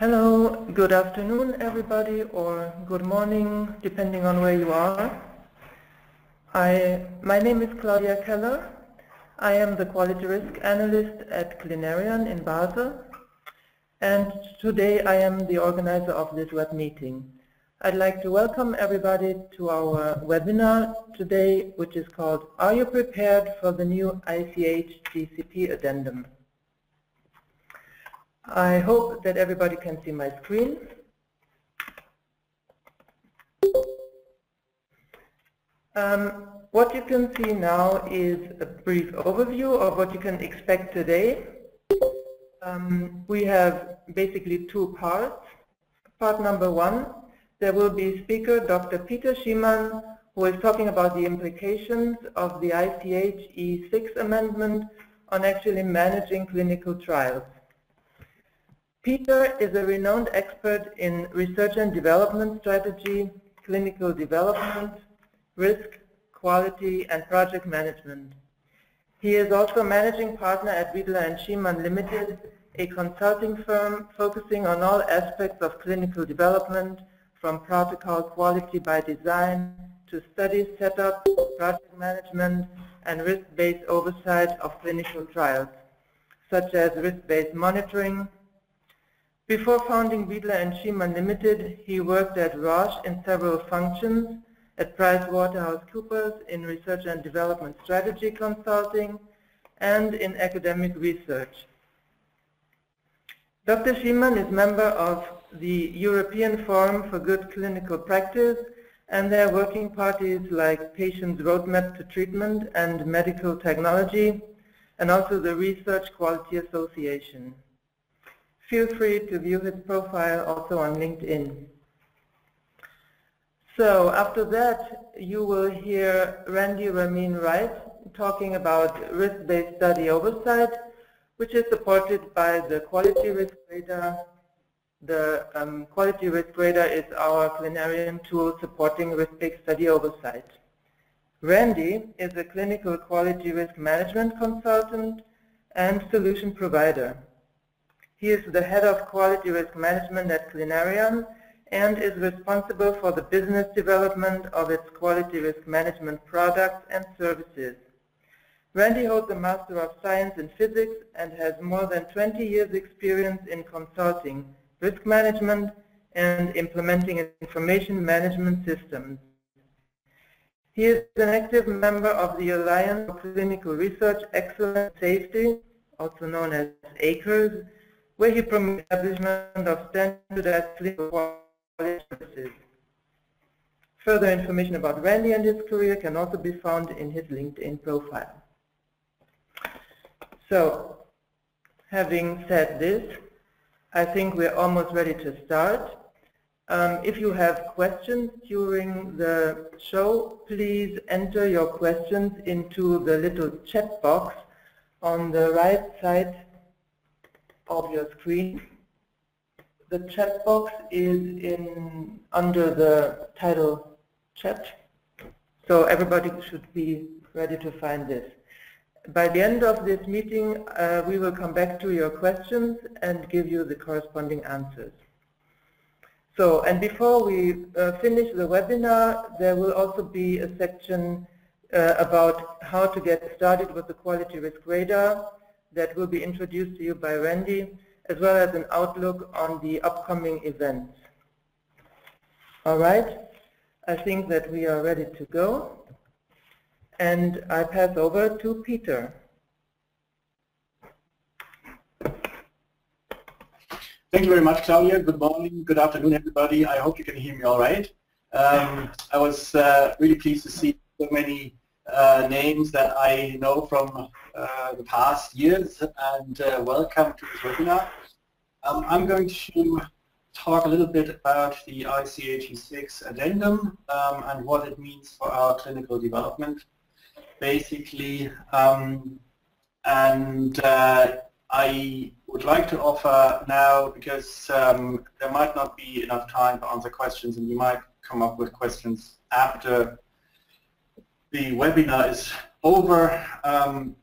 Hello, good afternoon everybody, or good morning, depending on where you are. I, my name is Claudia Keller. I am the Quality Risk Analyst at Clinerion in Basel, and today I am the organizer of this web meeting. I'd like to welcome everybody to our webinar today, which is called Are You Prepared for the New ICH GCP Addendum? I hope that everybody can see my screen. Um, what you can see now is a brief overview of what you can expect today. Um, we have basically two parts. Part number one, there will be speaker Dr. Peter Schiemann, who is talking about the implications of the ICH E6 amendment on actually managing clinical trials. Peter is a renowned expert in research and development strategy, clinical development, risk, quality, and project management. He is also managing partner at Widler and Schiemann Limited, a consulting firm focusing on all aspects of clinical development, from protocol quality by design to study setup, project management, and risk-based oversight of clinical trials, such as risk-based monitoring, before founding Widler and Schiemann Limited, he worked at Roche in several functions, at PricewaterhouseCoopers in research and development strategy consulting, and in academic research. Dr. Schiemann is member of the European Forum for Good Clinical Practice and their working parties like Patients Roadmap to Treatment and Medical Technology, and also the Research Quality Association. Feel free to view his profile also on LinkedIn. So after that, you will hear Randy Ramin Wright talking about risk-based study oversight, which is supported by the Quality Risk Radar. The um, Quality Risk Radar is our Clinerion tool supporting risk-based study oversight. Randy is a clinical quality risk management consultant and solution provider. He is the head of quality risk management at Clinerion and is responsible for the business development of its quality risk management products and services. Randy holds a Master of Science in Physics and has more than 20 years experience in consulting, risk management, and implementing information management systems. He is an active member of the Alliance for Clinical Research Excellence Safety, also known as ACRES, where he promotes establishment of standardized clinical quality services. Further information about Randy and his career can also be found in his LinkedIn profile. So, having said this, I think we're almost ready to start. Um, if you have questions during the show, please enter your questions into the little chat box on the right side of your screen. The chat box is in under the title chat, so everybody should be ready to find this. By the end of this meeting, uh, we will come back to your questions and give you the corresponding answers. So, and before we uh, finish the webinar, there will also be a section uh, about how to get started with the Quality Risk Radar that will be introduced to you by Randy, as well as an outlook on the upcoming events. All right, I think that we are ready to go. And I pass over to Peter. Thank you very much, Claudia. Good morning, good afternoon, everybody. I hope you can hear me all right. Um, I was uh, really pleased to see so many names that I know from uh, the past years and uh, welcome to this webinar. Um, I'm going to talk a little bit about the ICH-E6 addendum um, and what it means for our clinical development basically um, and uh, I would like to offer now because um, there might not be enough time to answer questions and you might come up with questions after the webinar is over, um,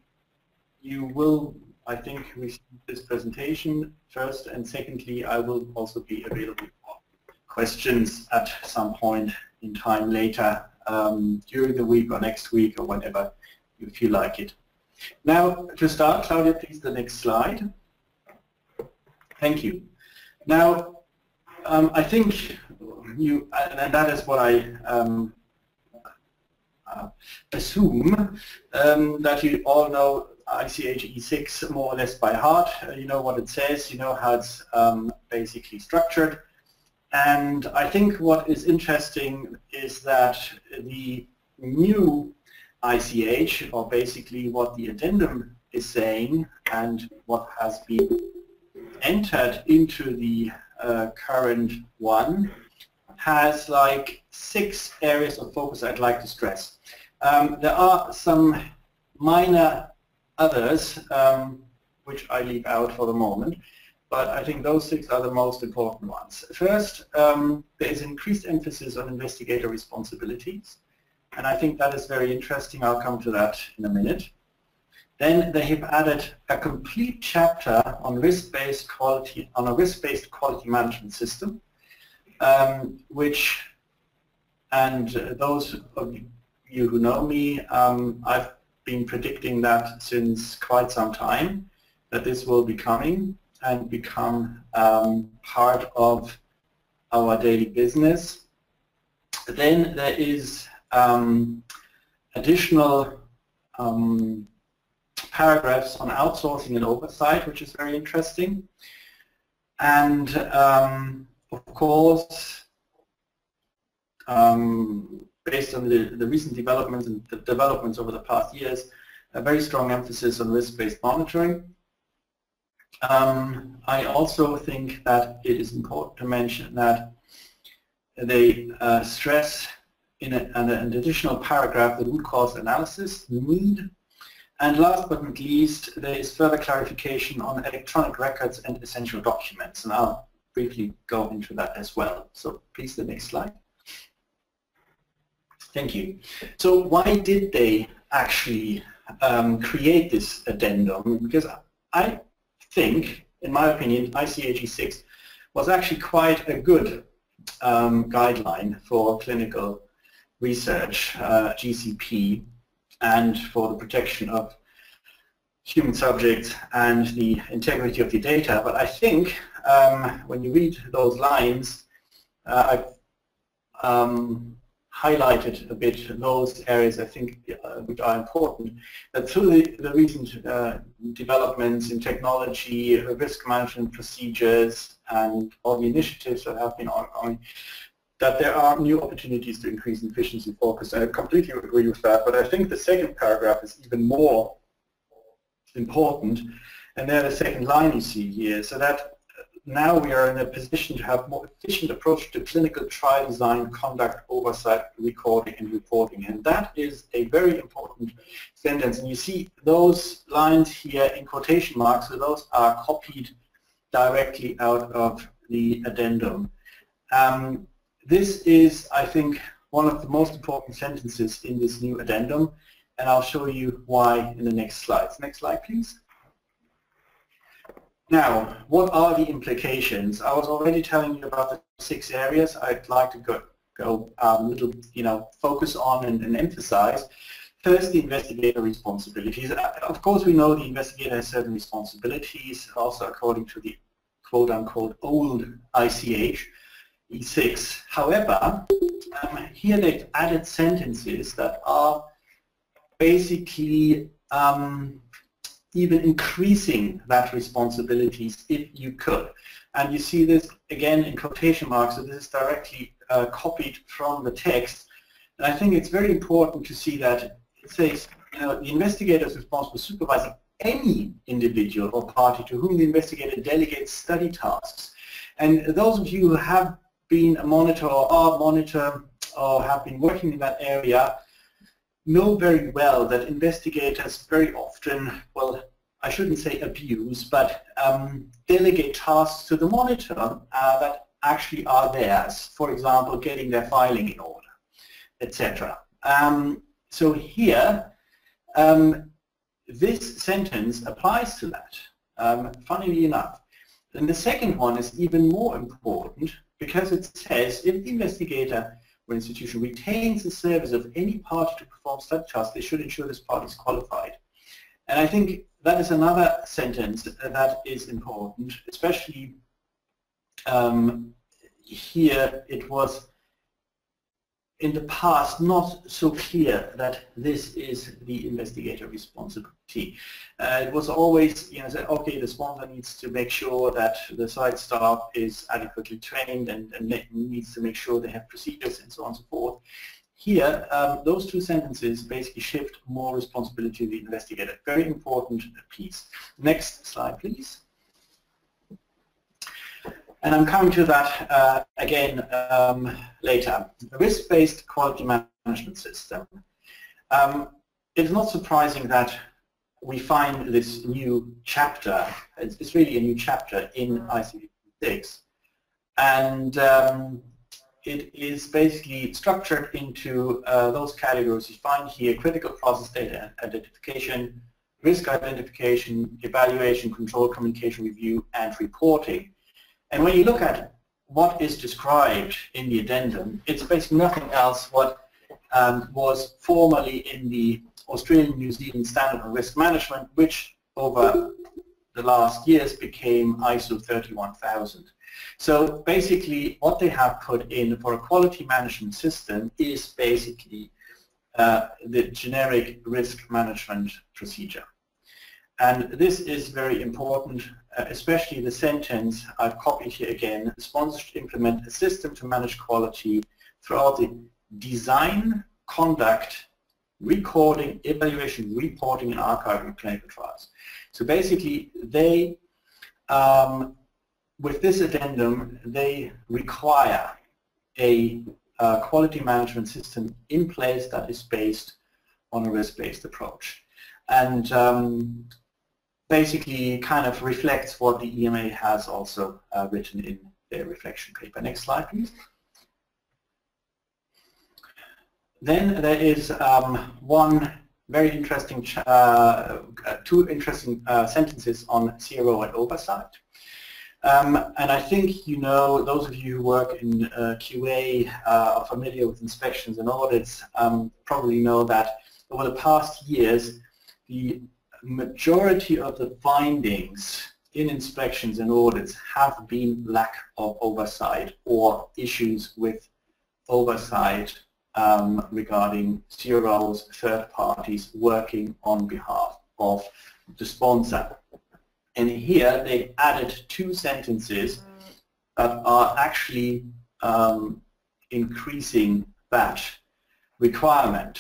you will I think, receive this presentation first, and secondly, I will also be available for questions at some point in time later um, during the week or next week or whenever you feel like it. Now, to start, Claudia, please, the next slide. Thank you. Now, um, I think you, and that is what I um, assume, um, that you all know ICH E6 more or less by heart. Uh, you know what it says, you know how it's um, basically structured. And I think what is interesting is that the new ICH, or basically what the addendum is saying and what has been entered into the uh, current one, has like six areas of focus I'd like to stress. Um, there are some minor others um, which I leave out for the moment, but I think those six are the most important ones. First, um, there is increased emphasis on investigator responsibilities, and I think that is very interesting. I'll come to that in a minute. Then they have added a complete chapter on risk-based quality, on a risk-based quality management system, um, which, and those of you who know me, um, I've been predicting that since quite some time, that this will be coming and become um, part of our daily business. Then there is um, additional um, paragraphs on outsourcing and oversight, which is very interesting. And um, of course, um, based on the, the recent developments and the developments over the past years, a very strong emphasis on risk-based monitoring. Um, I also think that it is important to mention that they uh, stress in a, an, an, additional paragraph the root cause analysis need. And last but not least, there is further clarification on electronic records and essential documents. I'll briefly go into that as well. So please the next slide. Thank you. So why did they actually um, create this addendum? Because I think, in my opinion, ICH E6 was actually quite a good um, guideline for clinical research, uh, GCP, and for the protection of human subjects and the integrity of the data. But I think um, when you read those lines, uh, I've um, highlighted a bit those areas I think uh, which are important. That through the, the recent uh, developments in technology, risk management procedures, and all the initiatives that have been ongoing, that there are new opportunities to increase efficiency focus. I completely agree with that, but I think the second paragraph is even more important. And there the second line you see here. So that now we are in a position to have more efficient approach to clinical trial design, conduct, oversight, recording, and reporting. And that is a very important sentence. And you see those lines here in quotation marks, so those are copied directly out of the addendum. Um, this is, I think, one of the most important sentences in this new addendum, and I'll show you why in the next slides. Next slide, please. Now, what are the implications? I was already telling you about the six areas I'd like to go, go a um, little, you know, focus on and, and emphasize. First, the investigator responsibilities. Uh, of course, we know the investigator has certain responsibilities, also according to the quote-unquote old ICH, E6. However, um, here they've added sentences that are basically um, even increasing that responsibilities if you could. And you see this again in quotation marks, so this is directly uh, copied from the text. And I think it's very important to see that it says, you know, the investigator is responsible for supervising any individual or party to whom the investigator delegates study tasks. And those of you who have been a monitor or are a monitor or have been working in that area know very well that investigators very often, well, I shouldn't say abuse, but um, delegate tasks to the monitor uh, that actually are theirs. For example, getting their filing in order, etc. Um, so here, um, this sentence applies to that, um, funnily enough. And the second one is even more important because it says if the investigator or institution retains the service of any party to perform such tasks, they should ensure this party is qualified. And I think that is another sentence that is important, especially um, here it was in the past not so clear that this is the investigator responsibility. Uh, it was always, you know, said, okay, the sponsor needs to make sure that the site staff is adequately trained and, and needs to make sure they have procedures and so on and so forth. Here, um, those two sentences basically shift more responsibility to the investigator. Very important piece. Next slide, please. And I'm coming to that uh, again um, later. The risk-based quality management system. Um, it's not surprising that we find this new chapter, it's, it's really a new chapter in ICH E6. And um, it is basically structured into uh, those categories you find here, critical process data identification, risk identification, evaluation, control, communication, review, and reporting. And when you look at what is described in the addendum, it's basically nothing else what um, was formerly in the Australian New Zealand Standard on Risk Management, which over the last years became ISO 31000. So basically what they have put in for a quality management system is basically uh, the generic risk management procedure. And this is very important, especially the sentence I've copied here again, sponsors should implement a system to manage quality throughout the design, conduct, recording, evaluation, reporting, and archiving of clinical trials. So basically, they, um, with this addendum, they require a uh, quality management system in place that is based on a risk-based approach. And um, basically kind of reflects what the EMA has also uh, written in their reflection paper. Next slide, please. Then there is um, one very interesting, uh, two interesting uh, sentences on CRO and oversight. Um, and I think you know, those of you who work in uh, QA uh, are familiar with inspections and audits, um, probably know that over the past years, the majority of the findings in inspections and audits have been lack of oversight or issues with oversight um, regarding CROs, third parties working on behalf of the sponsor. And here they added two sentences that are actually um, increasing that requirement.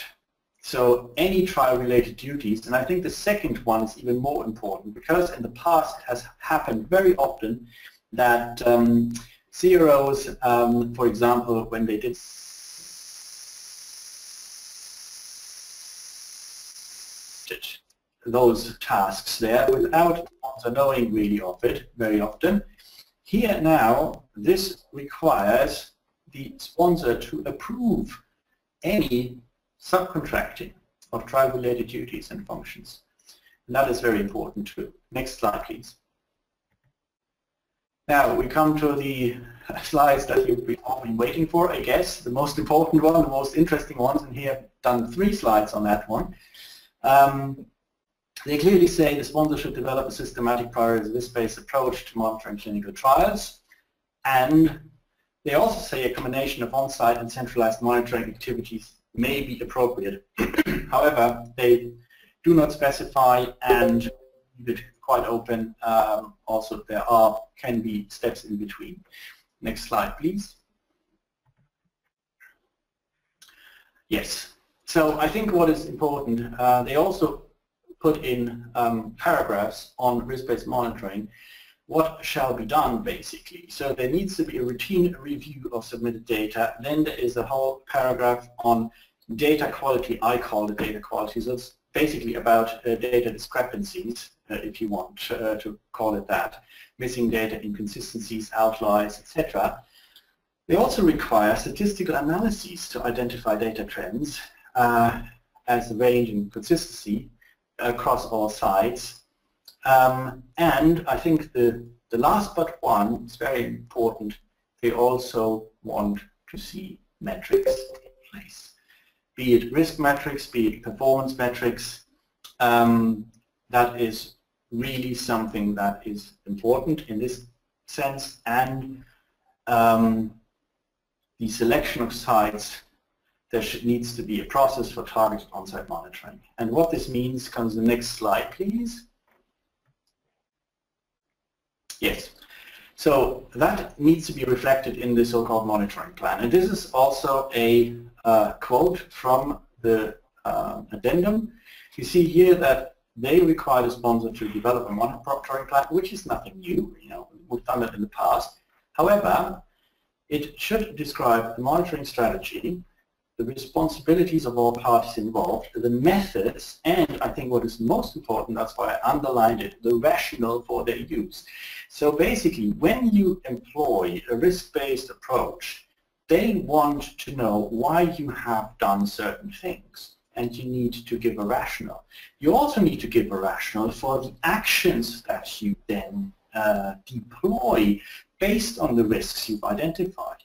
So any trial-related duties, and I think the second one is even more important because in the past it has happened very often that um, CROs, um, for example, when they did those tasks there without sponsor knowing really of it very often. Here now, this requires the sponsor to approve any subcontracting of trial-related duties and functions. And that is very important too. Next slide, please. Now we come to the slides that you've been all been waiting for, I guess. The most important one, the most interesting ones, and here I've done three slides on that one. Um, they clearly say the sponsor should develop a systematic priority risk-based approach to monitoring clinical trials. And they also say a combination of on-site and centralized monitoring activities may be appropriate. However, they do not specify and leave it quite open. Um, also, there are can be steps in between. Next slide, please. Yes. So I think what is important, uh, they also put in um, paragraphs on risk-based monitoring what shall be done basically. So there needs to be a routine review of submitted data. Then there is a whole paragraph on data quality. I call it data quality. So it's basically about uh, data discrepancies, uh, if you want uh, to call it that, missing data inconsistencies, outliers, etc. They also require statistical analyses to identify data trends uh, as a range and consistency across all sites. Um, and I think the, the last but one is very important. They also want to see metrics in place, be it risk metrics, be it performance metrics. Um, that is really something that is important in this sense and um, the selection of sites there should, needs to be a process for targeted on-site monitoring. And what this means comes the next slide, please. Yes. So that needs to be reflected in the so-called monitoring plan. And this is also a uh, quote from the uh, addendum. You see here that they require the sponsor to develop a monitoring plan, which is nothing new. You know, we've done that in the past. However, it should describe the monitoring strategy the responsibilities of all parties involved, the methods, and I think what is most important, that's why I underlined it, the rationale for their use. So basically, when you employ a risk-based approach, they want to know why you have done certain things, and you need to give a rationale. You also need to give a rationale for the actions that you then uh, deploy based on the risks you've identified.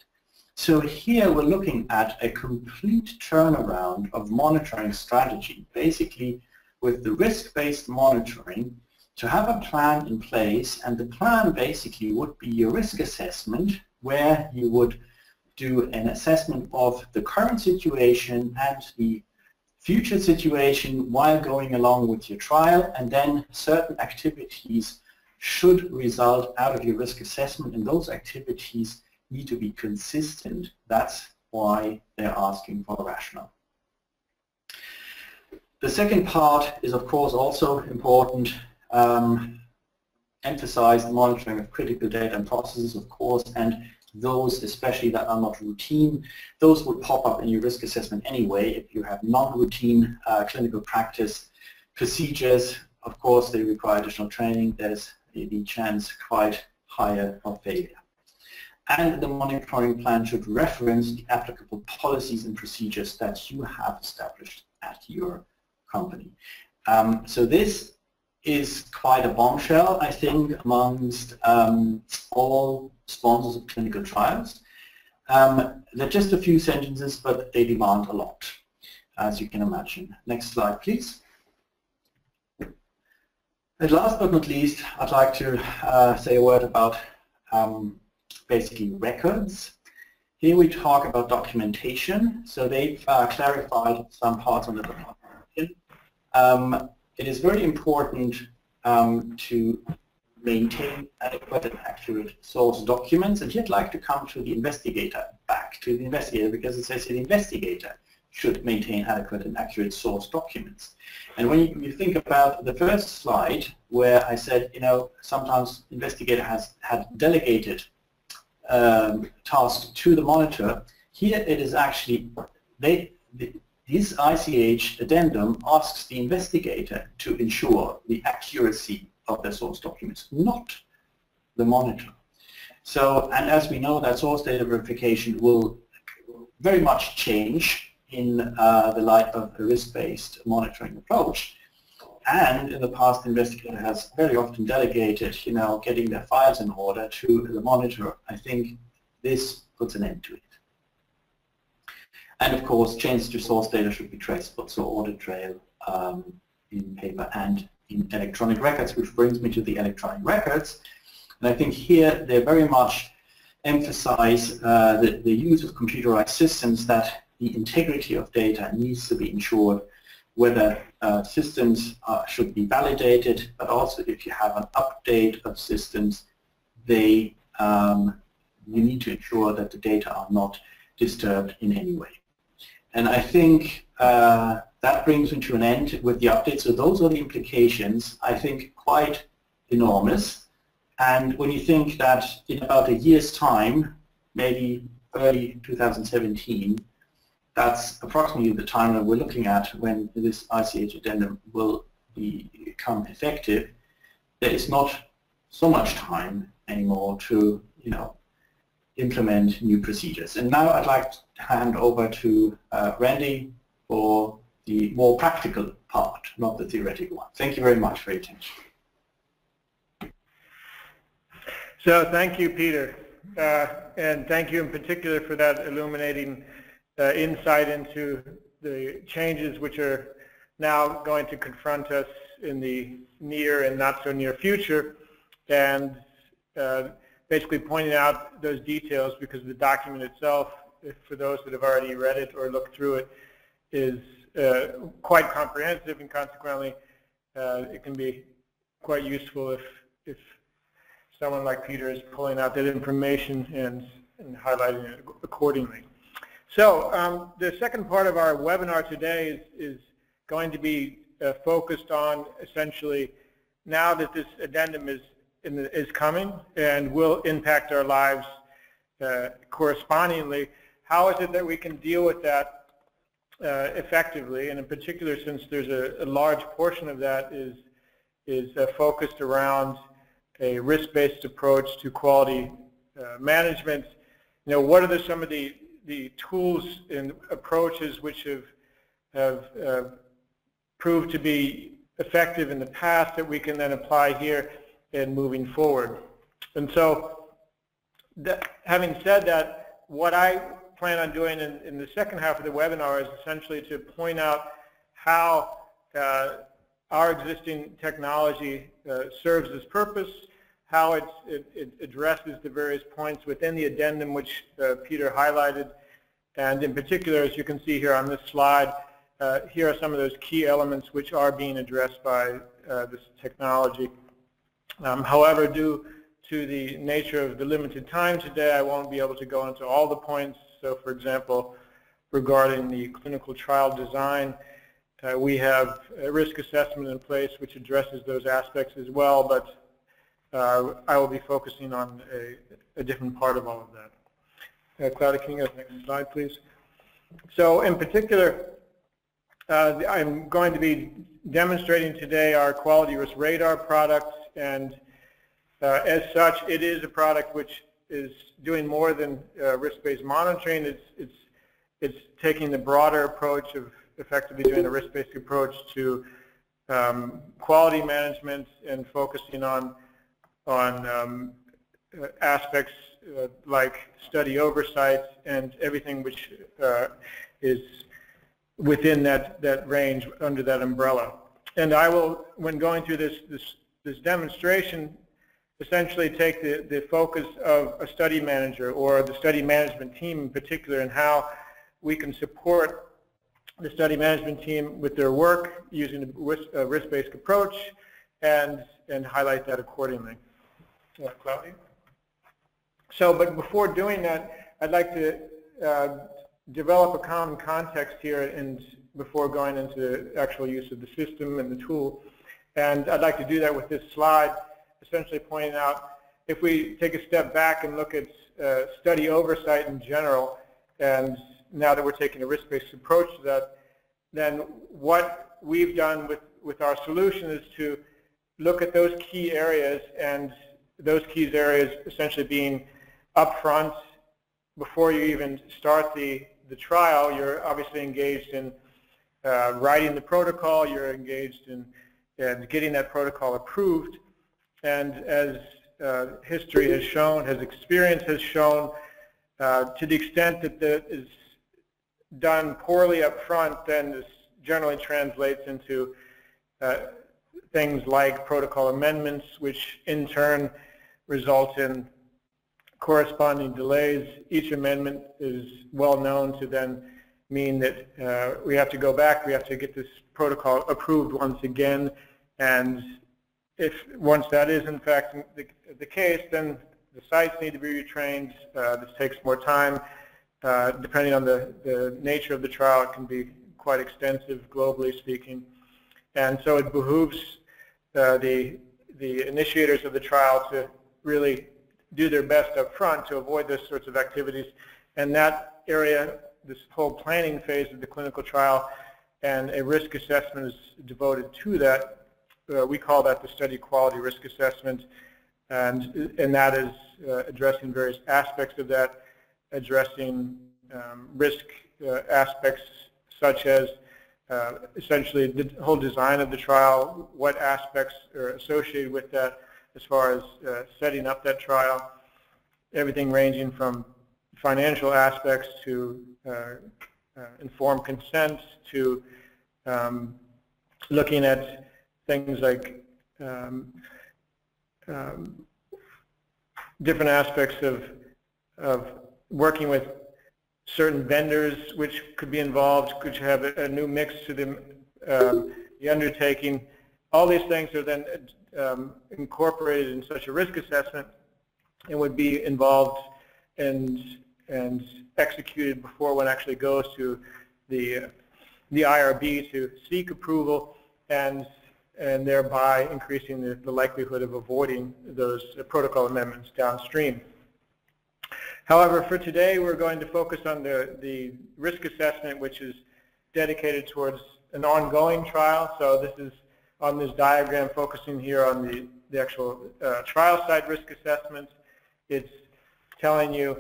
So here we're looking at a complete turnaround of monitoring strategy, basically with the risk-based monitoring to have a plan in place and the plan basically would be your risk assessment where you would do an assessment of the current situation and the future situation while going along with your trial and then certain activities should result out of your risk assessment and those activities need to be consistent. That's why they're asking for a rationale. The second part is of course also important. Um, emphasize the monitoring of critical data and processes of course and those especially that are not routine, those would pop up in your risk assessment anyway if you have non-routine uh, clinical practice procedures. Of course they require additional training. There's the chance quite higher of failure and the monitoring plan should reference the applicable policies and procedures that you have established at your company. Um, so this is quite a bombshell, I think, amongst um, all sponsors of clinical trials. Um, they're just a few sentences, but they demand a lot, as you can imagine. Next slide, please. And last but not least, I'd like to uh, say a word about um, basically records. Here we talk about documentation. So they've uh, clarified some parts on the documentation. Um, it is very important um, to maintain adequate and accurate source documents. And here I'd like to come to the investigator, back to the investigator, because it says the investigator should maintain adequate and accurate source documents. And when you, you, think about the first slide where I said, you know, sometimes investigator has had delegated um, task to the monitor. Here it is actually, they, the, this ICH addendum asks the investigator to ensure the accuracy of the source documents, not the monitor. So, and as we know that source data verification will very much change in uh, the light of a risk-based monitoring approach. And in the past, the investigator has very often delegated, you know, getting their files in order to the monitor. I think this puts an end to it. And of course, changes to source data should be traceable, so audit trail um, in paper and in electronic records, which brings me to the electronic records. And I think here they very much emphasize uh, the, the use of computerized systems that the integrity of data needs to be ensured whether uh, systems uh, should be validated, but also if you have an update of systems, they um, you need to ensure that the data are not disturbed in any way. And I think uh, that brings me to an end with the update. So those are the implications, I think, quite enormous. And when you think that in about a year's time, maybe early 2017, that's approximately the time that we're looking at when this ICH addendum will become effective. There is not so much time anymore to, you know, implement new procedures. And now I'd like to hand over to uh, Randy for the more practical part, not the theoretical one. Thank you very much for your attention. So thank you, Peter. Uh, and thank you in particular for that illuminating uh, insight into the changes which are now going to confront us in the near and not so near future and uh, basically pointing out those details because the document itself, for those that have already read it or looked through it, is uh, quite comprehensive and consequently uh, it can be quite useful if, if someone like Peter is pulling out that information and, and highlighting it accordingly. So um, the second part of our webinar today is, is going to be uh, focused on essentially now that this addendum is, the, is coming and will impact our lives uh, correspondingly, how is it that we can deal with that uh, effectively? And in particular, since there's a, a, large portion of that is, is uh, focused around a risk-based approach to quality uh, management, you know, what are the, some of the the tools and approaches which have, have uh, proved to be effective in the past that we can then apply here and moving forward. And so that, having said that, what I plan on doing in, in, the second half of the webinar is essentially to point out how uh, our existing technology uh, serves this purpose, how it, it, addresses the various points within the addendum which uh, Peter highlighted. And in particular, as you can see here on this slide, uh, here are some of those key elements which are being addressed by uh, this technology. Um, however, due to the nature of the limited time today, I won't be able to go into all the points. So for example, regarding the clinical trial design, uh, we have a risk assessment in place which addresses those aspects as well, but uh, I will be focusing on a, a, different part of all of that. Uh, Claudia, can you go next slide, please? So in particular, uh, I'm going to be demonstrating today our quality risk radar product, and uh, as such, it is a product which is doing more than uh, risk-based monitoring. It's, it's, it's taking the broader approach of effectively doing a risk-based approach to um, quality management and focusing on on um, uh, aspects uh, like study oversight and everything which uh, is within that, that range under that umbrella. And I will, when going through this, this, this demonstration, essentially take the, the focus of a study manager or the study management team in particular and how we can support the study management team with their work using a risk-based approach and, and highlight that accordingly. Claudia. So, but before doing that, I'd like to uh, develop a common context here and before going into actual use of the system and the tool. And I'd like to do that with this slide, essentially pointing out if we take a step back and look at uh, study oversight in general, and now that we're taking a risk-based approach to that, then what we've done with, with our solution is to look at those key areas and those key areas essentially being upfront before you even start the, the trial, you're obviously engaged in uh, writing the protocol, you're engaged in, in getting that protocol approved, and as uh, history has shown, as experience has shown, uh, to the extent that that is done poorly up front, then this generally translates into uh, things like protocol amendments, which in turn result in corresponding delays. Each amendment is well known to then mean that uh, we have to go back, we have to get this protocol approved once again, and if once that is in fact the, the case, then the sites need to be retrained. Uh, this takes more time. Uh, depending on the, the nature of the trial, it can be quite extensive, globally speaking. And so it behooves uh, the, the initiators of the trial to really do their best up front to avoid those sorts of activities. And that area, this whole planning phase of the clinical trial and a risk assessment is devoted to that. Uh, we call that the study quality risk assessment. And, and that is uh, addressing various aspects of that, addressing um, risk uh, aspects such as uh, essentially the whole design of the trial, what aspects are associated with that as far as uh, setting up that trial, everything ranging from financial aspects to uh, uh, informed consent to um, looking at things like um, um, different aspects of, of working with certain vendors which could be involved, could have a, a new mix to um, the undertaking. All these things are then um, incorporated in such a risk assessment and would be involved and, and executed before one actually goes to the, the IRB to seek approval and, and thereby increasing the, the likelihood of avoiding those protocol amendments downstream. However, for today, we're going to focus on the, the risk assessment, which is dedicated towards an ongoing trial. So this is on this diagram focusing here on the, the actual uh, trial site risk assessments. It's telling you,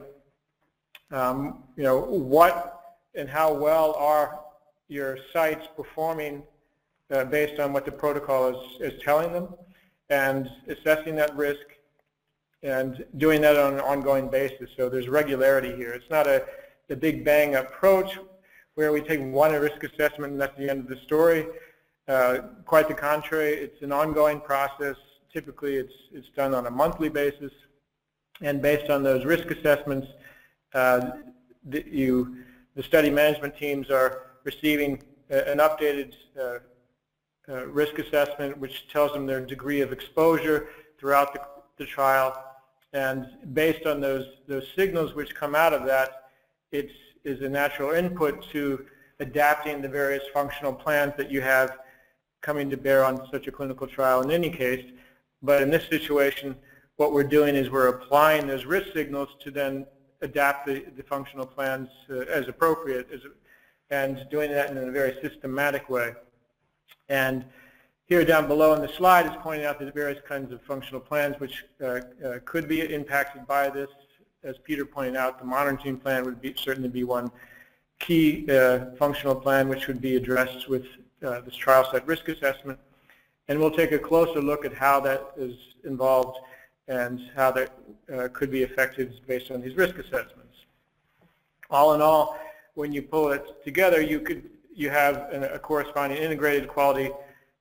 um, you know, what and how well are your sites performing uh, based on what the protocol is, is telling them and assessing that risk and doing that on an ongoing basis. So there's regularity here. It's not a, a big bang approach where we take one risk assessment and that's the end of the story. Uh, quite the contrary, it's an ongoing process. Typically it's, it's done on a monthly basis and based on those risk assessments, uh, the, you, the study management teams are receiving an updated uh, uh, risk assessment which tells them their degree of exposure throughout the, the trial and based on those, those signals which come out of that, it is a natural input to adapting the various functional plans that you have coming to bear on such a clinical trial in any case. But in this situation, what we're doing is we're applying those risk signals to then adapt the, the functional plans uh, as appropriate as, and doing that in a very systematic way. And here down below on the slide is pointing out the various kinds of functional plans which uh, uh, could be impacted by this. As Peter pointed out, the monitoring plan would be, certainly be one key uh, functional plan which would be addressed with uh, this trial site risk assessment. And we'll take a closer look at how that is involved and how that uh, could be affected based on these risk assessments. All in all, when you pull it together, you could you have a corresponding integrated quality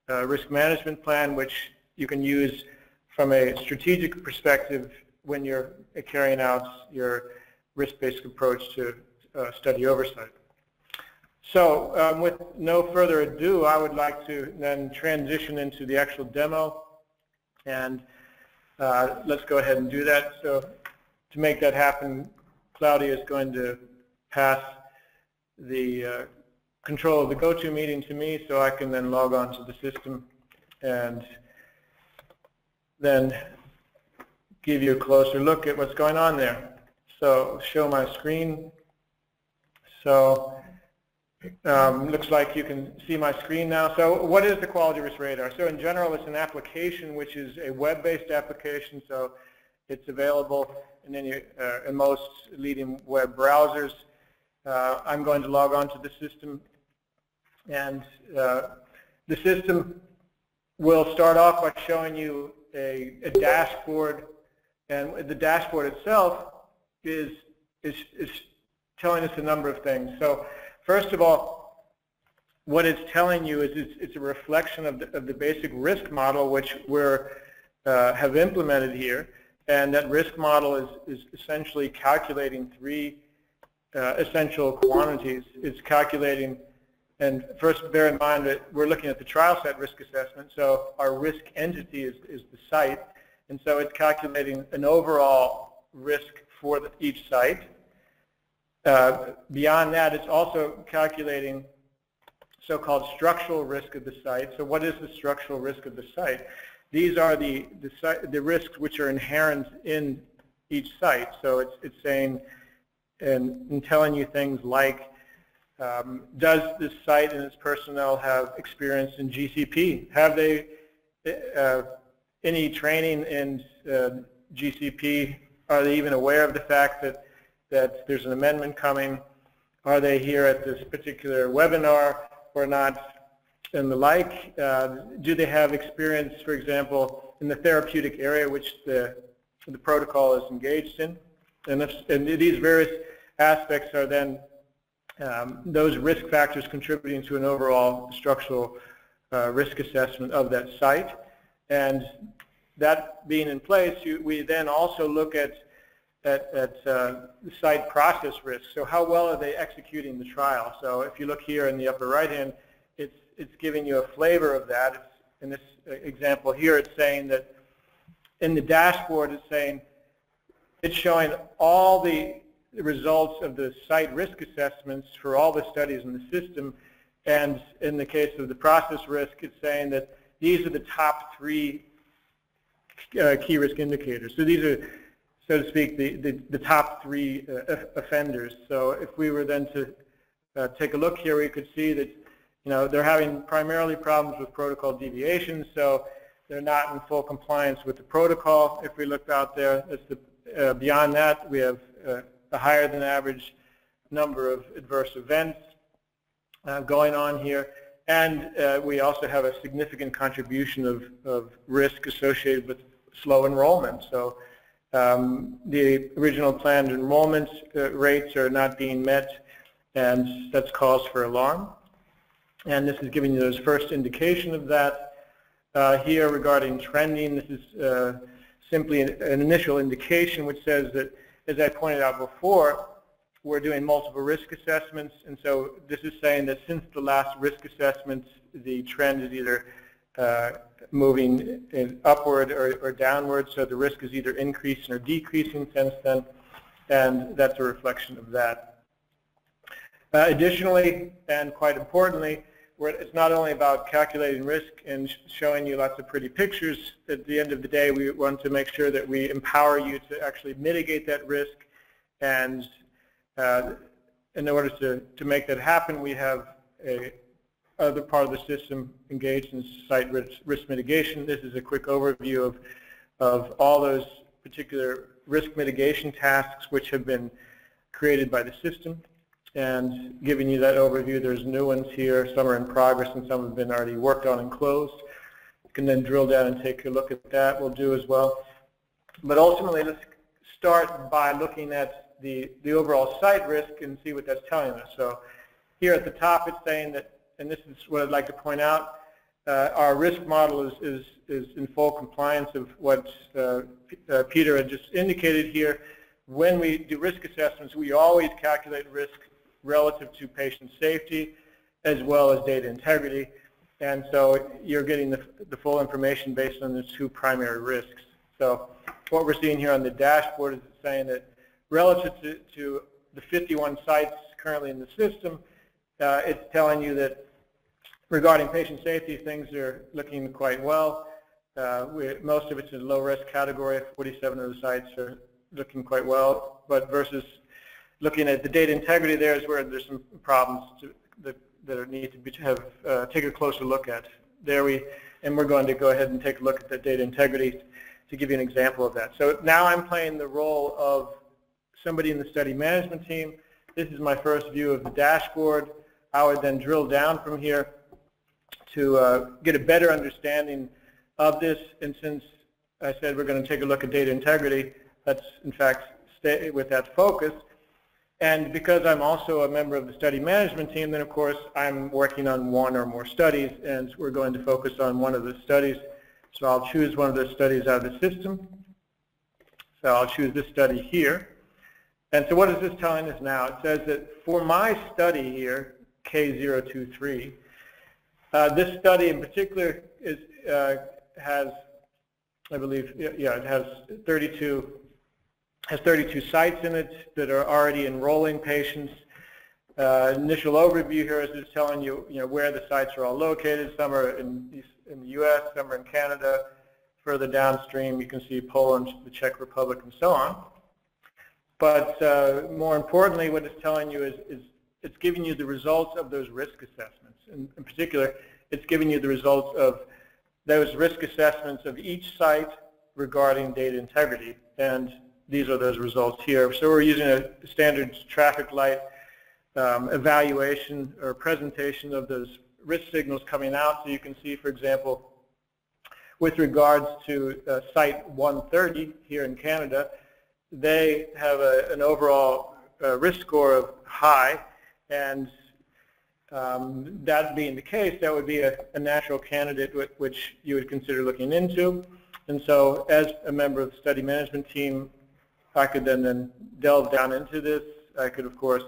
uh, risk management plan, which you can use from a strategic perspective when you're carrying out your risk-based approach to uh, study oversight. So um, with no further ado, I would like to then transition into the actual demo. And uh, let's go ahead and do that. So to make that happen, Claudia is going to pass the uh, control of the GoToMeeting to meeting to me so I can then log on to the system and then give you a closer look at what's going on there. So show my screen. So um, looks like you can see my screen now. So what is the Quality Risk Radar? So in general, it's an application which is a web-based application. So it's available in, any, uh, in most leading web browsers. Uh, I'm going to log on to the system and uh, the system will start off by showing you a, a, dashboard and the dashboard itself is, is, is telling us a number of things. So first of all, what it's telling you is it's, it's a reflection of the, of the basic risk model which we uh, have implemented here. And that risk model is, is essentially calculating three uh, essential quantities. It's calculating and first, bear in mind that we're looking at the trial site risk assessment, so our risk entity is, is the site, and so it's calculating an overall risk for the, each site. Uh, beyond that, it's also calculating so-called structural risk of the site. So what is the structural risk of the site? These are the, the, the risks which are inherent in each site. So it's, it's saying and, and telling you things like um, does this site and its personnel have experience in GCP? Have they uh, any training in uh, GCP? Are they even aware of the fact that, that there's an amendment coming? Are they here at this particular webinar? or not and the like? Uh, do they have experience, for example, in the therapeutic area which the, the protocol is engaged in? And, if, and these various aspects are then um, those risk factors contributing to an overall structural uh, risk assessment of that site. And that being in place, you, we then also look at at, at uh, the site process risk. So how well are they executing the trial? So if you look here in the upper right hand, it's, it's giving you a flavor of that. It's, in this uh, example here, it's saying that in the dashboard, it's saying it's showing all the results of the site risk assessments for all the studies in the system. And in the case of the process risk, it's saying that these are the top three uh, key risk indicators. So these are, so to speak, the, the, the top three uh, offenders. So if we were then to uh, take a look here, we could see that you know, they're having primarily problems with protocol deviations, so they're not in full compliance with the protocol. If we look out there, the, uh, beyond that, we have uh, a higher than average number of adverse events uh, going on here. And uh, we also have a significant contribution of, of risk associated with slow enrollment. So um, the original planned enrollment uh, rates are not being met, and that's cause for alarm. And this is giving you those first indication of that. Uh, here regarding trending, this is uh, simply an, an initial indication which says that as I pointed out before, we're doing multiple risk assessments, and so this is saying that since the last risk assessment, the trend is either moving upward or, or, downward, so the risk is either increasing or decreasing since then, and that's a reflection of that. Uh, additionally, and quite importantly, it's not only about calculating risk and showing you lots of pretty pictures. At the end of the day, we want to make sure that we empower you to actually mitigate that risk. And uh, in order to, to make that happen, we have a other part of the system engaged in site risk, risk mitigation. This is a quick overview of, of all those particular risk mitigation tasks which have been created by the system and giving you that overview. There's new ones here. Some are in progress and some have been already worked on and closed. You can then drill down and take a look at that. We'll do as well. But ultimately, let's start by looking at the, the overall site risk and see what that's telling us. So here at the top, it's saying that, and this is what I'd like to point out, uh, our risk model is, is, is in full compliance of what uh, uh, Peter had just indicated here. When we do risk assessments, we always calculate risk relative to patient safety as well as data integrity. And so you're getting the, the full information based on the two primary risks. So what we're seeing here on the dashboard is saying that relative to, to the 51 sites currently in the system, uh, it's telling you that regarding patient safety, things are looking quite well. Uh, we, most of it's in low risk category. 47 of the sites are looking quite well, but versus looking at the data integrity there is where there's some problems to, that, that need to be have uh, take a closer look at. There we, and we're going to go ahead and take a look at the data integrity to give you an example of that. So now I'm playing the role of somebody in the study management team. This is my first view of the dashboard. I would then drill down from here to uh, get a better understanding of this. And since I said we're going to take a look at data integrity, let's in fact stay with that focus. And because I'm also a member of the study management team, then of course I'm working on one or more studies, and we're going to focus on one of the studies. So I'll choose one of the studies out of the system. So I'll choose this study here. And so what is this telling us now? It says that for my study here, K023, uh, this study in particular is, uh, has, I believe, yeah, it has 32 has 32 sites in it that are already enrolling patients. Uh, initial overview here is just telling you, you know, where the sites are all located. Some are in, in the U.S., some are in Canada. Further downstream, you can see Poland, the Czech Republic, and so on. But uh, more importantly, what it's telling you is, is it's giving you the results of those risk assessments. In, in particular, it's giving you the results of those risk assessments of each site regarding data integrity. And these are those results here. So we're using a standard traffic light um, evaluation or presentation of those risk signals coming out. So you can see, for example, with regards to uh, Site 130 here in Canada, they have a, an overall uh, risk score of high, and um, that being the case, that would be a, a natural candidate which you would consider looking into. And so as a member of the study management team, I could then, then delve down into this. I could, of course,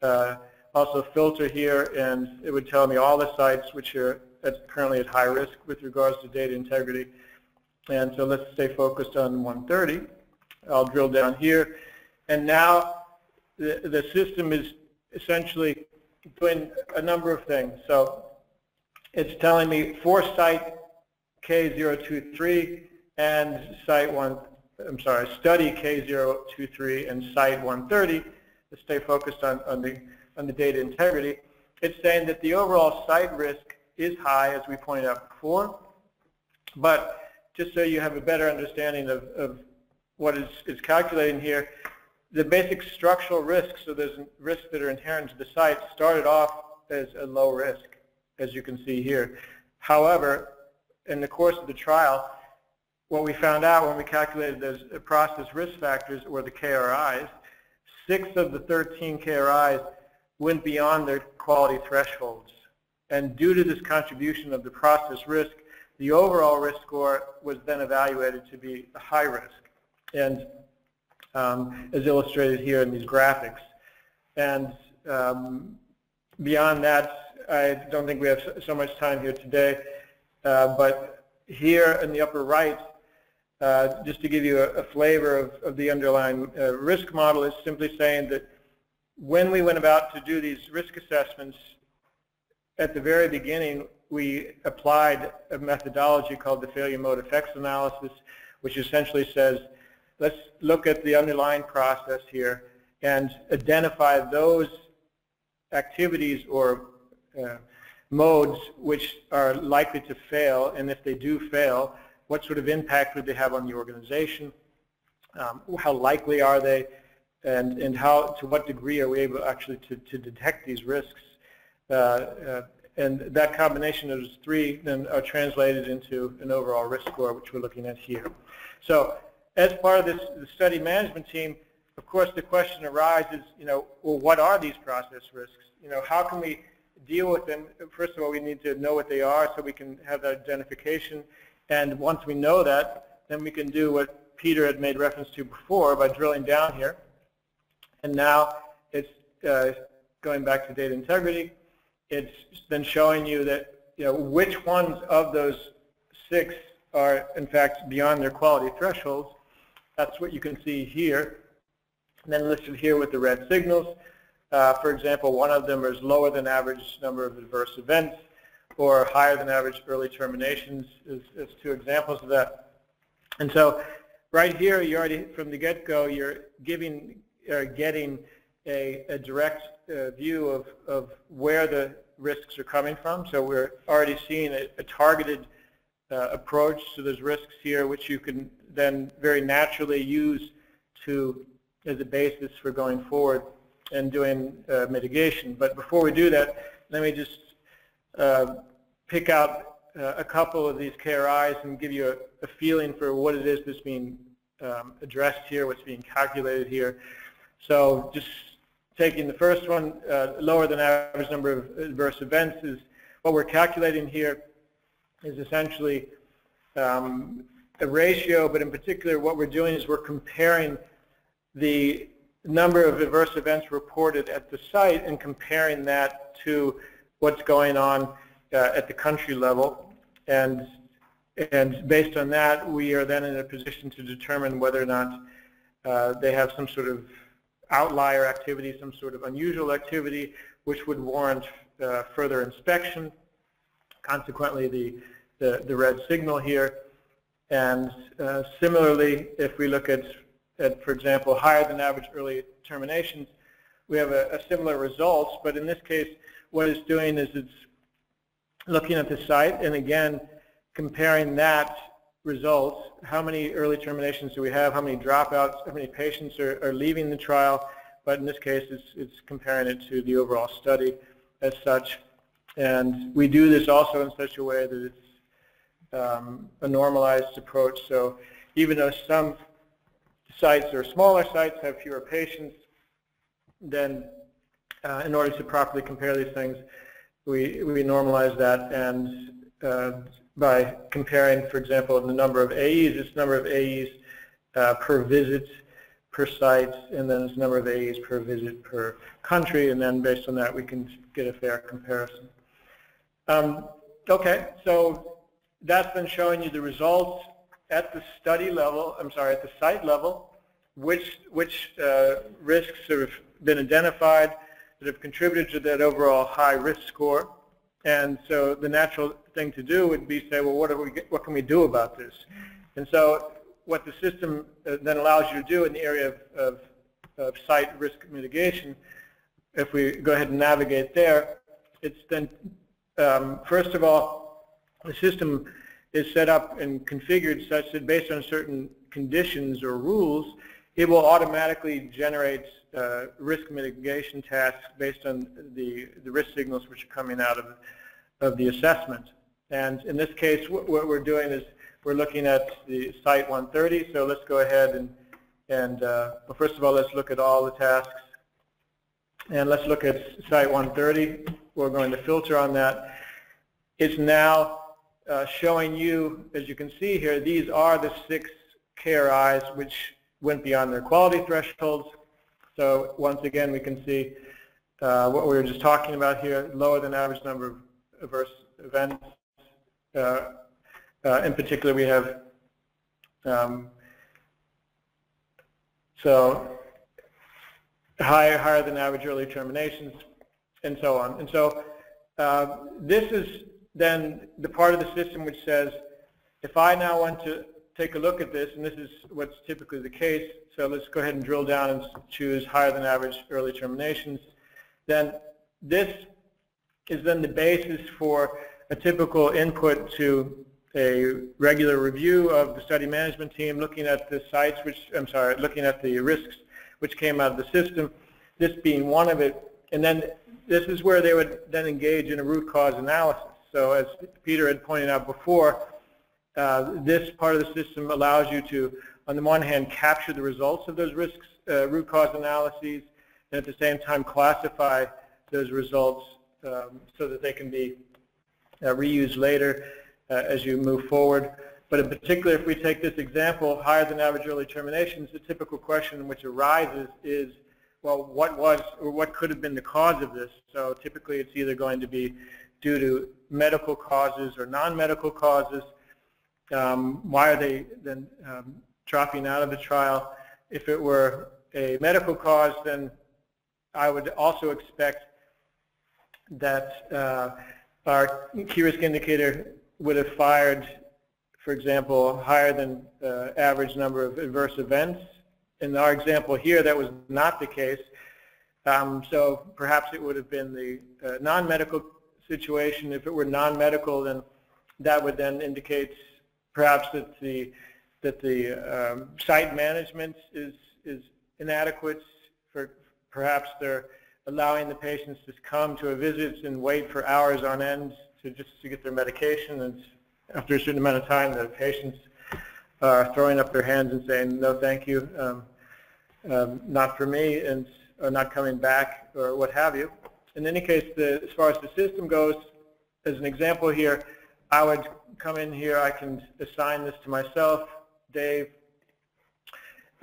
uh, also filter here, and it would tell me all the sites which are at, currently at high risk with regards to data integrity. And so let's stay focused on 130. I'll drill down here. And now the, the system is essentially doing a number of things. So it's telling me for site K023 and site 1, I'm sorry, study K023 and site 130 to stay focused on, on, the, on the data integrity. It's saying that the overall site risk is high, as we pointed out before. But just so you have a better understanding of, of what is, is calculating here, the basic structural risks, so there's risks that are inherent to the site, started off as a low risk, as you can see here. However, in the course of the trial, what we found out when we calculated those uh, process risk factors, or the KRIs, six of the 13 KRIs went beyond their quality thresholds. And due to this contribution of the process risk, the overall risk score was then evaluated to be a high risk. And um, as illustrated here in these graphics. And um, beyond that, I don't think we have so much time here today, uh, but here in the upper right, uh, just to give you a, a flavor of, of, the underlying uh, risk model is simply saying that when we went about to do these risk assessments, at the very beginning, we applied a methodology called the failure mode effects analysis, which essentially says let's look at the underlying process here and identify those activities or uh, modes which are likely to fail, and if they do fail, what sort of impact would they have on the organization? Um, how likely are they? And, and how, to what degree are we able actually to, to detect these risks? Uh, uh, and that combination of those three then are translated into an overall risk score, which we're looking at here. So as part of this the study management team, of course, the question arises, you know, well, what are these process risks? You know, how can we deal with them? First of all, we need to know what they are so we can have that identification. And once we know that, then we can do what Peter had made reference to before by drilling down here. And now it's uh, going back to data integrity. It's then showing you that, you know, which ones of those six are, in fact, beyond their quality thresholds that's what you can see here. And then listed here with the red signals. Uh, for example, one of them is lower than average number of adverse events or higher than average early terminations is, is two examples of that. And so right here, you already, from the get-go, you're giving or getting a, a direct uh, view of, of where the risks are coming from. So we're already seeing a, a targeted uh, approach to those risks here, which you can then very naturally use to as a basis for going forward and doing uh, mitigation. But before we do that, let me just uh, pick out uh, a couple of these KRIs and give you a, a, feeling for what it is that's being um, addressed here, what's being calculated here. So just taking the first one, uh, lower than average number of adverse events is what we're calculating here is essentially um, a ratio, but in particular what we're doing is we're comparing the number of adverse events reported at the site and comparing that to what's going on uh, at the country level. And, and based on that, we are then in a position to determine whether or not uh, they have some sort of outlier activity, some sort of unusual activity, which would warrant uh, further inspection. Consequently, the, the, the red signal here. And uh, similarly, if we look at, at, for example, higher than average early terminations, we have a, a similar results, but in this case, what it's doing is it's looking at the site and again, comparing that results, how many early terminations do we have, how many dropouts, how many patients are, are leaving the trial, but in this case, it's, it's comparing it to the overall study as such. And we do this also in such a way that it's um, a normalized approach. So even though some sites or smaller sites have fewer patients, then uh, in order to properly compare these things, we, we normalize that and uh, by comparing, for example, the number of AEs, it's number of AEs uh, per visit per site, and then it's number of AEs per visit per country, and then based on that we can get a fair comparison. Um, okay, so that's been showing you the results at the study level, I'm sorry, at the site level, which, which uh, risks have been identified that have contributed to that overall high risk score. And so the natural thing to do would be say, well, what, we, what can we do about this? And so what the system uh, then allows you to do in the area of, of, of site risk mitigation, if we go ahead and navigate there, it's then, um, first of all, the system is set up and configured such that based on certain conditions or rules, it will automatically generate uh, risk mitigation tasks based on the, the risk signals which are coming out of, of the assessment. And in this case, what, what we're doing is we're looking at the Site 130. So let's go ahead and, and uh, well, first of all, let's look at all the tasks. And let's look at Site 130. We're going to filter on that. It's now uh, showing you, as you can see here, these are the six KRIs which went beyond their quality thresholds. So once again, we can see uh, what we were just talking about here, lower than average number of adverse events. Uh, uh, in particular, we have um, so higher, higher than average early terminations, and so on. And so uh, this is then the part of the system which says, if I now want to take a look at this, and this is what's typically the case, so let's go ahead and drill down and choose higher than average early terminations, then this is then the basis for a typical input to a regular review of the study management team looking at the sites which, I'm sorry, looking at the risks which came out of the system, this being one of it. And then this is where they would then engage in a root cause analysis. So as Peter had pointed out before, uh, this part of the system allows you to, on the one hand, capture the results of those risks, uh, root cause analyses, and at the same time classify those results um, so that they can be uh, reused later uh, as you move forward. But in particular, if we take this example, higher than average early terminations, the typical question which arises is, well, what was or what could have been the cause of this? So typically it's either going to be due to medical causes or non-medical causes. Um, why are they then um, dropping out of the trial? If it were a medical cause, then I would also expect that uh, our key risk indicator would have fired, for example, higher than uh, average number of adverse events. In our example here, that was not the case. Um, so perhaps it would have been the uh, non-medical situation. If it were non-medical, then that would then indicate perhaps that the that the um, site management is is inadequate. For perhaps they're allowing the patients to come to a visit and wait for hours on end to just to get their medication, and after a certain amount of time, the patients are throwing up their hands and saying, "No, thank you, um, um, not for me," and not coming back or what have you. In any case, the, as far as the system goes, as an example here, I would come in here. I can assign this to myself, Dave.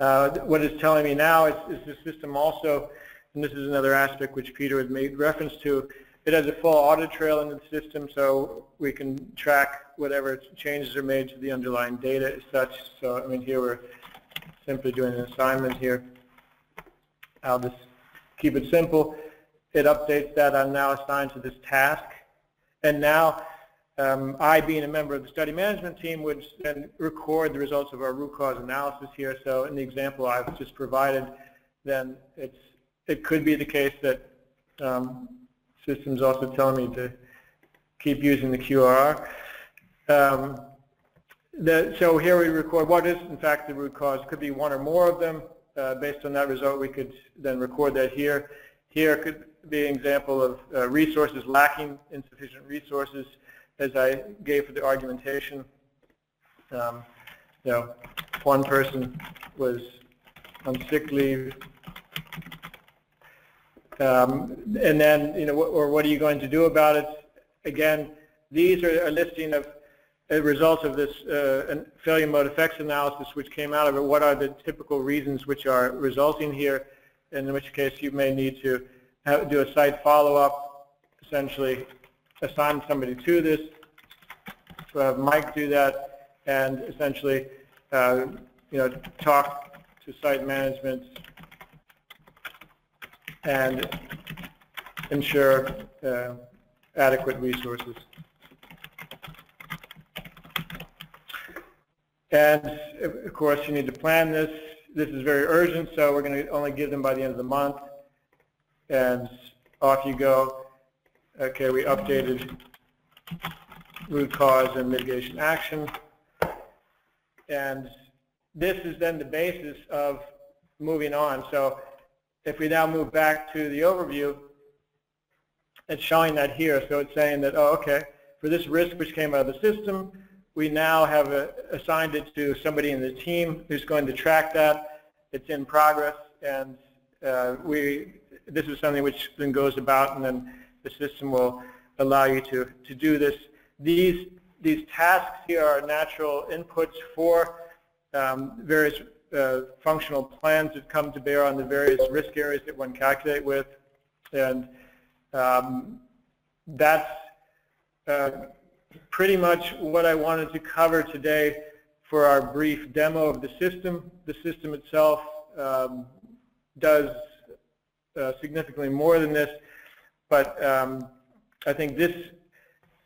Uh, what it's telling me now is, is the system also, and this is another aspect which Peter had made reference to, it has a full audit trail in the system, so we can track whatever changes are made to the underlying data as such. So, I mean, here we're simply doing an assignment here. I'll just keep it simple. It updates that I'm now assigned to this task. And now, um, I, being a member of the study management team, would then record the results of our root cause analysis here. So in the example I've just provided, then it's, it could be the case that um, system's also telling me to keep using the QRR. Um, the, so here we record what is in fact the root cause. Could be one or more of them. Uh, based on that result, we could then record that here. Here could an example of uh, resources lacking, insufficient resources, as I gave for the argumentation. Um, you know, one person was on sick leave, um, and then, you know, or what are you going to do about it? Again, these are a listing of uh, results of this uh, failure mode effects analysis which came out of it. What are the typical reasons which are resulting here? In which case you may need to have, do a site follow-up, essentially assign somebody to this, so have Mike do that, and essentially, uh, you know, talk to site management and ensure uh, adequate resources. And of course, you need to plan this. This is very urgent, so we're going to only give them by the end of the month. And off you go. Okay, we updated root cause and mitigation action. And this is then the basis of moving on. So if we now move back to the overview, it's showing that here. So it's saying that, oh, okay, for this risk which came out of the system, we now have a, assigned it to somebody in the team who's going to track that. It's in progress, and uh, we this is something which then goes about, and then the system will allow you to, to do this. These, these tasks here are natural inputs for um, various uh, functional plans that come to bear on the various risk areas that one calculate with. And um, that's uh, pretty much what I wanted to cover today for our brief demo of the system. The system itself um, does uh, significantly more than this, but um, I think this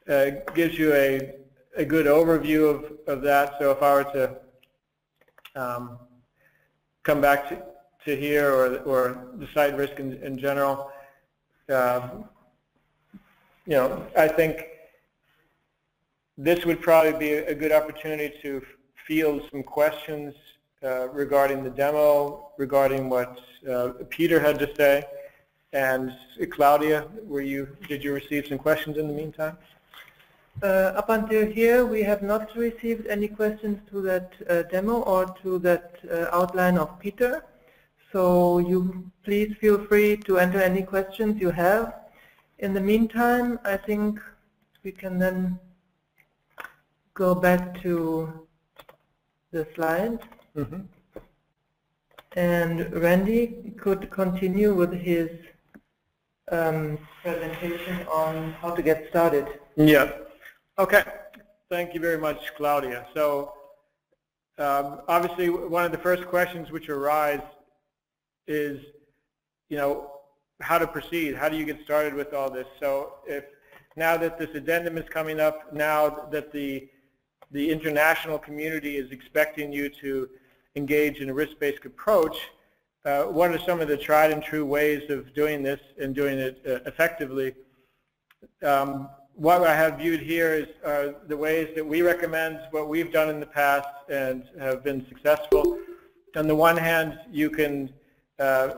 uh, gives you a, a good overview of, of that. So if I were to um, come back to, to here or, or the site risk in, in general, um, you know, I think this would probably be a good opportunity to field some questions uh, regarding the demo, regarding what uh, Peter had to say. And Claudia, were you, did you receive some questions in the meantime? Uh, up until here, we have not received any questions to that uh, demo or to that uh, outline of Peter. So you please feel free to enter any questions you have. In the meantime, I think we can then go back to the slide. Mm -hmm. And Randy could continue with his um, presentation on how to get started. Yeah. Okay. Thank you very much, Claudia. So um, obviously, one of the first questions which arise is, you know, how to proceed. How do you get started with all this? So if now that this addendum is coming up, now that the the international community is expecting you to engage in a risk-based approach, uh, what are some of the tried and true ways of doing this and doing it uh, effectively? Um, what I have viewed here is uh, the ways that we recommend what we've done in the past and have been successful. On the one hand, you can, uh,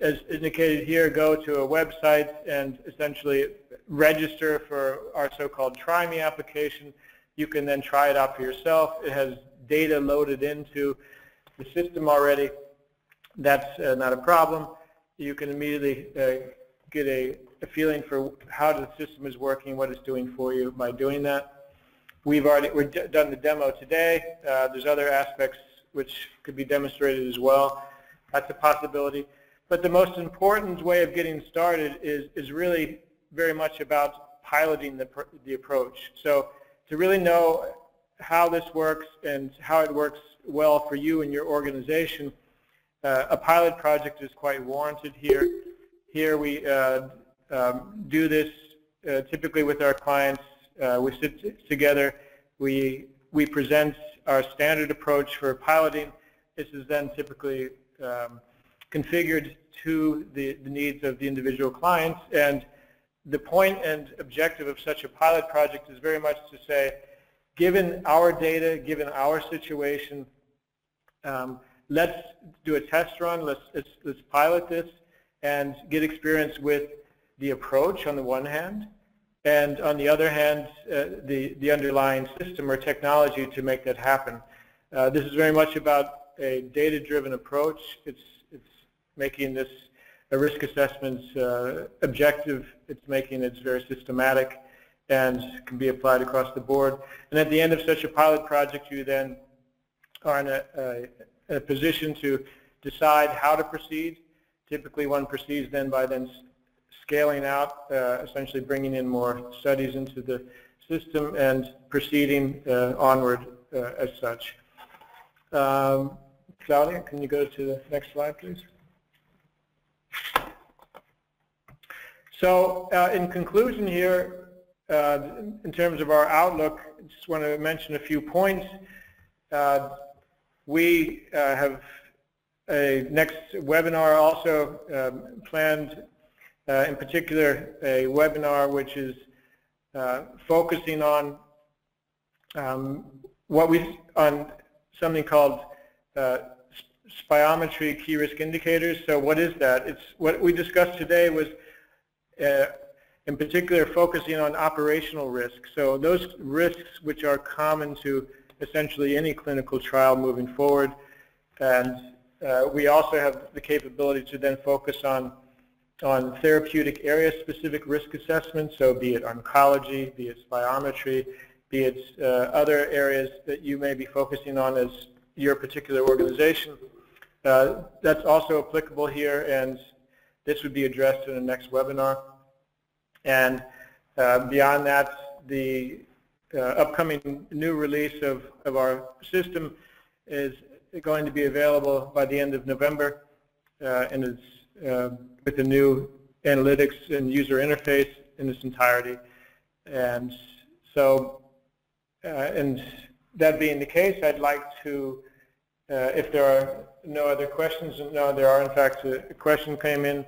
as indicated here, go to a website and essentially register for our so-called Try Me application. You can then try it out for yourself. It has data loaded into the system already, that's uh, not a problem. You can immediately uh, get a, a, feeling for how the system is working, what it's doing for you by doing that. We've already we've done the demo today. Uh, there's other aspects which could be demonstrated as well. That's a possibility. But the most important way of getting started is, is really very much about piloting the, the approach. So to really know how this works and how it works well for you and your organization, uh, a pilot project is quite warranted here. Here we uh, um, do this uh, typically with our clients. Uh, we sit together. We, we present our standard approach for piloting. This is then typically um, configured to the, the needs of the individual clients. And the point and objective of such a pilot project is very much to say, given our data, given our situation, um, let's do a test run, let's, let's, let's pilot this, and get experience with the approach on the one hand, and on the other hand, uh, the, the underlying system or technology to make that happen. Uh, this is very much about a data-driven approach. It's, it's making this a risk assessment uh, objective. It's making it very systematic and can be applied across the board. And at the end of such a pilot project, you then are in a, a, a position to decide how to proceed. Typically, one proceeds then by then scaling out, uh, essentially bringing in more studies into the system and proceeding uh, onward uh, as such. Um, Claudia, can you go to the next slide, please? So uh, in conclusion here, uh, in terms of our outlook, I just want to mention a few points. Uh, we uh, have a next webinar also um, planned, uh, in particular a webinar which is uh, focusing on um, what we on something called uh, spirometry key risk indicators. So what is that? It's what we discussed today was uh, in particular focusing on operational risks. So those risks which are common to essentially any clinical trial moving forward. And uh, we also have the capability to then focus on on therapeutic area specific risk assessments, so be it oncology, be it spirometry, be it uh, other areas that you may be focusing on as your particular organization. Uh, that's also applicable here, and this would be addressed in the next webinar. And uh, beyond that, the uh, upcoming new release of, of our system is going to be available by the end of November, uh, and is uh, with the new analytics and user interface in its entirety. And so, uh, and that being the case, I'd like to, uh, if there are no other questions, no, there are in fact a, a question came in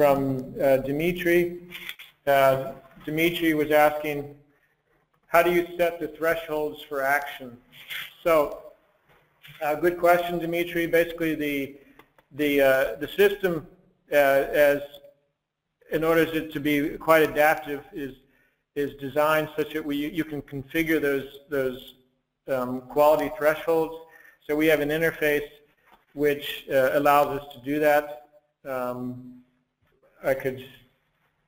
from uh, Dimitri. Uh, Dimitri was asking, how do you set the thresholds for action? So, uh, good question, Dimitri. Basically, the the uh, the system, uh, as in order to be quite adaptive, is is designed such that we you can configure those those um, quality thresholds. So we have an interface which uh, allows us to do that. Um, I could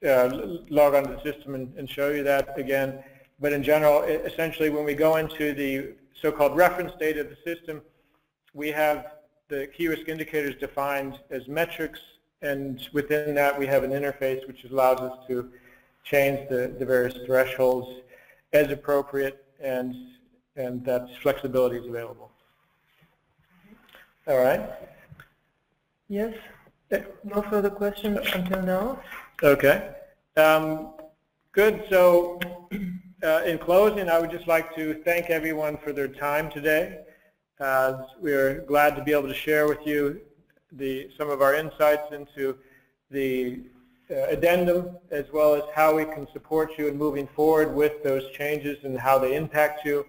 uh, log onto the system and, and, show you that again. But in general, essentially when we go into the so-called reference data of the system, we have the key risk indicators defined as metrics, and within that we have an interface which allows us to change the, the various thresholds as appropriate, and, and that flexibility is available. All right. Yes. No further questions until now. Okay. Um, good. So uh, in closing, I would just like to thank everyone for their time today. Uh, we're glad to be able to share with you the, some of our insights into the uh, addendum as well as how we can support you in moving forward with those changes and how they impact you.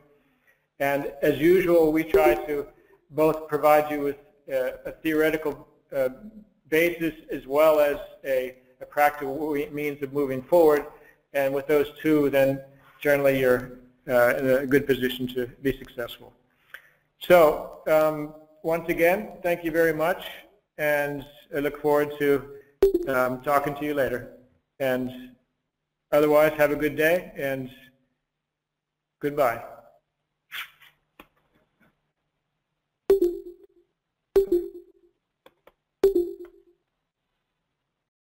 And as usual, we try to both provide you with uh, a theoretical uh, basis as well as a, a practical means of moving forward. And with those two, then generally you're uh, in a good position to be successful. So um, once again, thank you very much. And I look forward to um, talking to you later. And otherwise, have a good day and goodbye.